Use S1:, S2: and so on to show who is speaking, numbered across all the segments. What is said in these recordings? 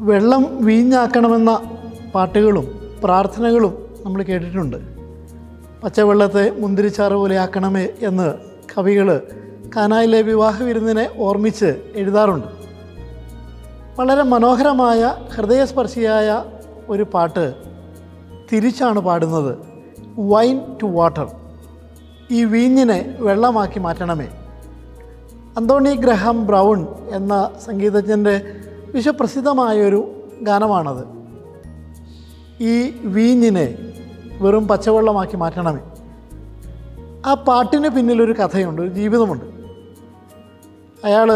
S1: വെള്ളം വീഞ്ഞാക്കണമെന്ന പാട്ടുകളും പ്രാർത്ഥനകളും നമ്മൾ കേട്ടിട്ടുണ്ട്. പച്ചവെള്ളത്തെ മുന്തിരിച്ചാറ് പോലെ ആക്കണമേ എന്ന് കവികൾ കാനായിലെ വിവാഹ വിരുന്നിനെ ഓർമ്മിച്ച് എഴുതാറുണ്ട്. വളരെ മനോഹരമായ ഹൃദയസ്പർശിയായ ഒരു പാട്ട് തിരിച്ചാണ് പാടുന്നത്. വൈൻ ടു വാട്ടർ ഈ വീഞ്ഞിനെ വെള്ളമാക്കി മാറ്റണമേ. അന്തോണി ഗ്രഹാം ബ്രൗൺ എന്ന സംഗീതജ്ഞന്റെ വിശ്വപ്രസിദ്ധമായൊരു ഗാനമാണത്. ഈ വീഞ്ഞിനെ വെറും പച്ചവെള്ളമാക്കി മാറ്റണമേ. ആ പാട്ടിന് പിന്നിലൊരു കഥയുണ്ട് ഒരു ജീവിതമുണ്ട്. അയാൾ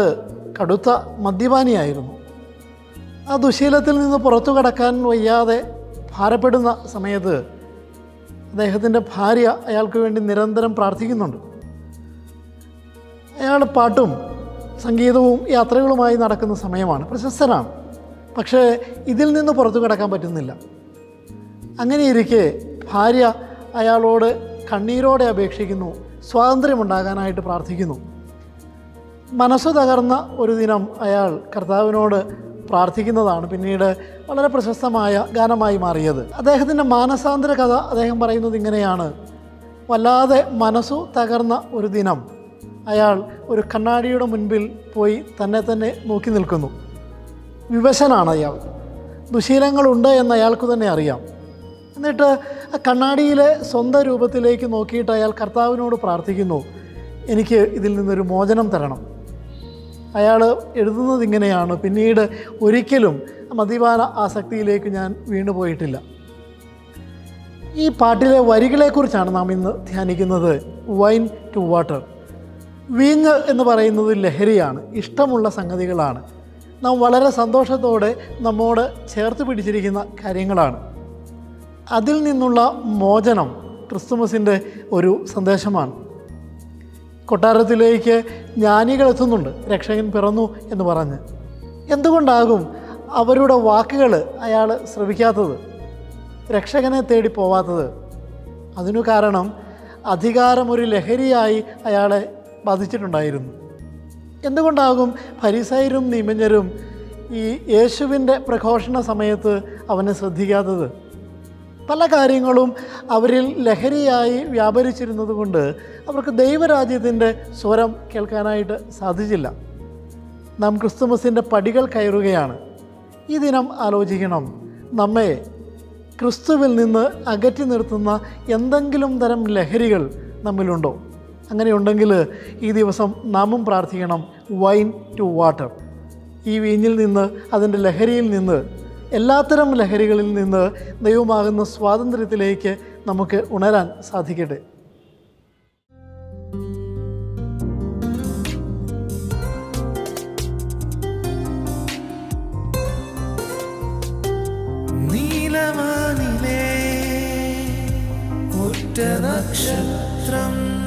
S1: കടുത്ത മദ്യപാനിയായിരുന്നു. ആ ദുശീലത്തിൽ നിന്ന് പുറത്തു കടക്കാൻ വയ്യാതെ ഭാരപ്പെടുന്ന സമയത്ത് അദ്ദേഹത്തിന്റെ ഭാര്യ അയാൾക്ക് വേണ്ടി നിരന്തരം പ്രാർത്ഥിക്കുന്നുണ്ട്. അയാൾ പാട്ടും സംഗീതവും യാത്രകളുമായി നടക്കുന്ന സമയമാണ്. പ്രശസ്തനാണ്. പക്ഷേ ഇതിൽ നിന്ന് പുറത്തു കിടക്കാൻ പറ്റുന്നില്ല. അങ്ങനെ ഇരിക്കെ ഭാര്യ അയാളോട് കണ്ണീരോടെ അപേക്ഷിക്കുന്നു. സ്വാതന്ത്ര്യമുണ്ടാകാനായിട്ട് പ്രാർത്ഥിക്കുന്നു. മനസ്സ് തകർന്ന ഒരു ദിനം അയാൾ കർത്താവിനോട് പ്രാർത്ഥിക്കുന്നതാണ് പിന്നീട് വളരെ പ്രശസ്തമായ ഗാനമായി മാറിയത്. അദ്ദേഹത്തിന്റെ മാനസാന്തര കഥ അദ്ദേഹം പറയുന്നത് ഇങ്ങനെയാണ്. വല്ലാതെ മനസ്സു തകർന്ന ഒരു ദിനം അയാൾ ഒരു കണ്ണാടിയുടെ മുൻപിൽ പോയി തന്നെ തന്നെ നോക്കി നിൽക്കുന്നു. വിവശനാണ് അയാൾ. ദുശീലങ്ങളുണ്ട് എന്ന് അയാൾക്ക് തന്നെ അറിയാം. എന്നിട്ട് ആ കണ്ണാടിയിലെ സ്വന്തം രൂപത്തിലേക്ക് നോക്കിയിട്ട് അയാൾ കർത്താവിനോട് പ്രാർത്ഥിക്കുന്നു. എനിക്ക് ഇതിൽ നിന്നൊരു മോചനം തരണം. അയാൾ എഴുതുന്നത് ഇങ്ങനെയാണ്. പിന്നീട് ഒരിക്കലും മദ്യപാന ആസക്തിയിലേക്ക് ഞാൻ വീണുപോയിട്ടില്ല ഈ പാട്ടിലെ വരികളെക്കുറിച്ചാണ് നാം ഇന്ന് ധ്യാനിക്കുന്നത്. വൈൻ ടു വാട്ടർ വീഞ്ഞ് എന്ന് പറയുന്നത് ലഹരിയാണ്. ഇഷ്ടമുള്ള സംഗതികളാണ്. നാം വളരെ സന്തോഷത്തോടെ നമ്മോട് ചേർത്ത് പിടിച്ചിരിക്കുന്ന കാര്യങ്ങളാണ്. അതിൽ നിന്നുള്ള മോചനം ക്രിസ്തുമസിന്റെ ഒരു സന്ദേശമാണ്. കൊട്ടാരത്തിലേക്ക് ജ്ഞാനികൾ എത്തുന്നുണ്ട്. രക്ഷകൻ പിറന്നു എന്ന് പറഞ്ഞ്. എന്തുകൊണ്ടാകും അവരുടെ വാക്കുകൾ അയാൾ ശ്രവിക്കാത്തത്? രക്ഷകനെ തേടി പോവാത്തത്? അതിനു കാരണം അധികാരം ഒരു ലഹരിയായി അയാളെ ബാധിച്ചിട്ടുണ്ടായിരുന്നു. എന്തുകൊണ്ടാകും ഫരിസൈരും നിമഞ്ഞരും ഈ യേശുവിന്റെ പ്രഘോഷണ സമയത്ത് അവനെ ശ്രദ്ധിക്കാത്തത്? പല കാര്യങ്ങളും അവരിൽ ലഹരിയായി വ്യാപരിച്ചിരുന്നത് കൊണ്ട് അവർക്ക് ദൈവരാജ്യത്തിന്റെ സ്വരം കേൾക്കാനായിട്ട് സാധിച്ചില്ല. നാം ക്രിസ്തുമസിന്റെ പടികൾ കയറുകയാണ്. ഈ ദിനം ആലോചിക്കണം. നമ്മെ ക്രിസ്തുവിൽ നിന്ന് അകറ്റി നിർത്തുന്ന എന്തെങ്കിലും തരം ലഹരികൾ നമ്മിലുണ്ടോ? അങ്ങനെയുണ്ടെങ്കിൽ ഈ ദിവസം നാമും പ്രാർത്ഥിക്കണം. വൈൻ ടു വാട്ടർ ഈ വീഞ്ഞിൽ നിന്ന് അതിന്റെ ലഹരിയിൽ നിന്ന് എല്ലാത്തരം ലഹരികളിൽ നിന്ന് ദൈവമാകുന്ന സ്വാതന്ത്ര്യത്തിലേക്ക് നമുക്ക് ഉണരാൻ സാധിക്കട്ടെ.
S2: നക്ഷത്രം